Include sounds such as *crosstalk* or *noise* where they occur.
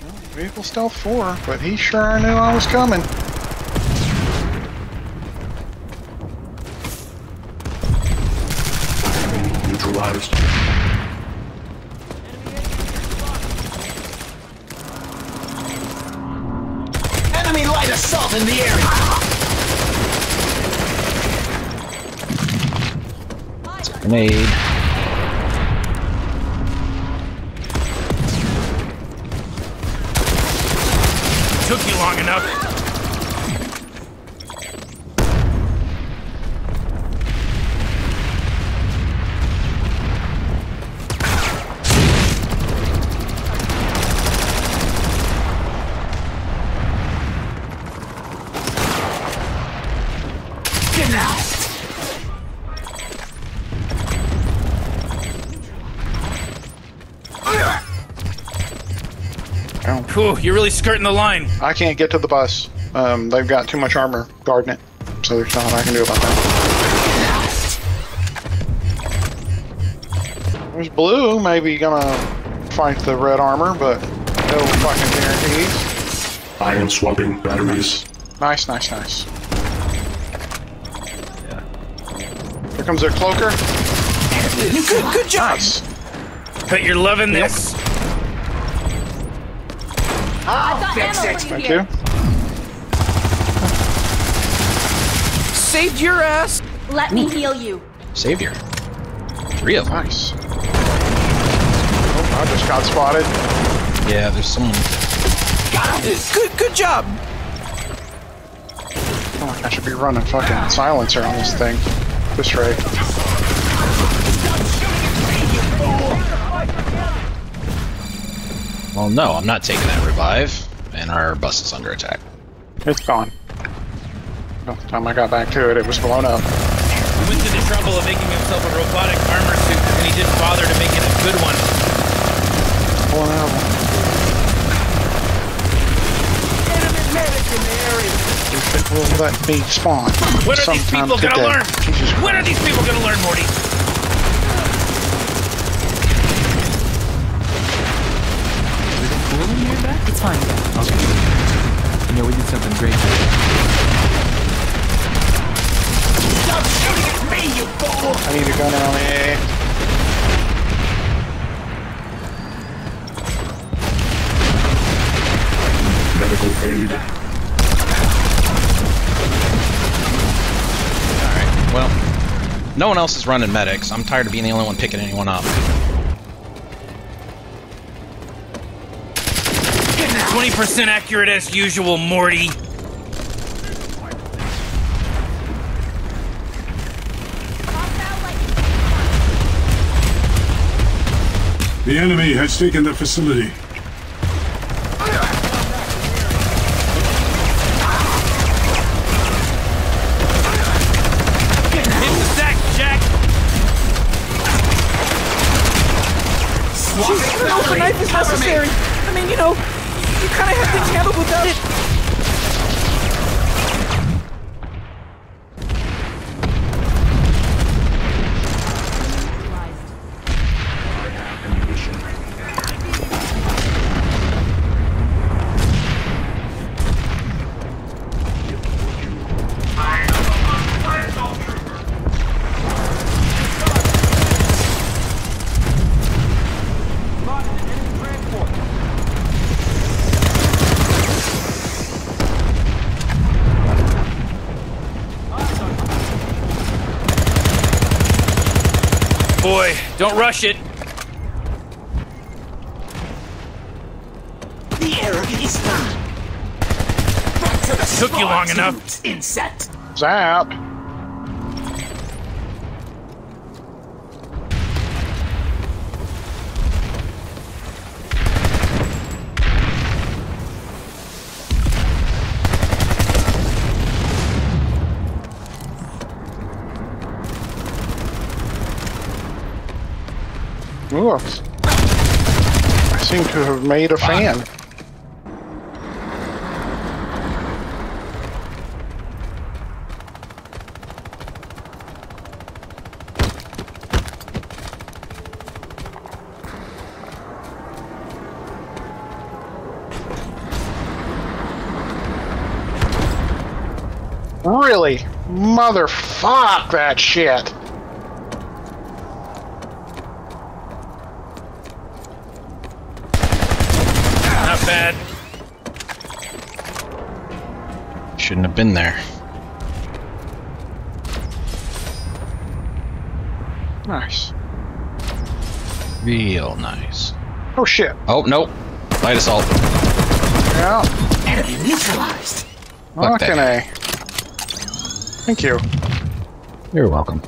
Vehicle stealth 4, but he sure knew I was coming. Neutralized. Enemy light assault in the area. Grenade. Took you long enough. Whew, you're really skirting the line. I can't get to the bus. Um, they've got too much armor guarding it, so there's nothing I can do about that. There's blue, maybe gonna fight the red armor, but no fucking guarantees. I am swapping batteries. Nice, nice, nice. Here comes their cloaker. *laughs* Good, good job. Nice. Bet you're loving this. I'll fix it. Thank you. Saved your ass. Let me heal you. Savior. Three of them. Nice. Oh, I just got spotted. Yeah, there's someone. Good, good job. Oh, I should be running fucking silencer on this thing. This rate. Well, no, I'm not taking that revive, and our bus is under attack. It's gone. By the time I got back to it, it was blown up. He went to the trouble of making himself a robotic armor suit, and he didn't bother to make it a good one. Blown out. If it will let me spawn. When are these sometime people gonna today. learn? Jesus When are these people gonna learn, Morty? It's fine. Okay. You know, we did something great. Stop shooting at me, you fool. I need a gun now. Medical aid. Alright, well, no one else is running medics. I'm tired of being the only one picking anyone up. Twenty percent accurate as usual, Morty. The enemy has taken the facility. Hit the sack, Jack. I don't know if a knife is necessary. I mean, you know, you kind of have things handled without it. Boy, don't rush it. The area is done. Back to the Took you long enough. suits, Insect. Zap. Ooh, I seem to have made a fan. Really? Motherfuck that shit. Bad. Shouldn't have been there. Nice. Real nice. Oh shit. Oh, nope. Light assault. Yeah. Enemy neutralized. Fuck that. Fucking A. Thank you. You're welcome.